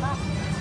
好了。